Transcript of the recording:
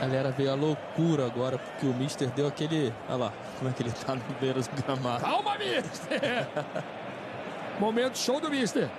Galera veio a loucura agora, porque o Mister deu aquele. Olha lá, como é que ele tá no beira do gramado. Calma, Mister! Momento show do Mister.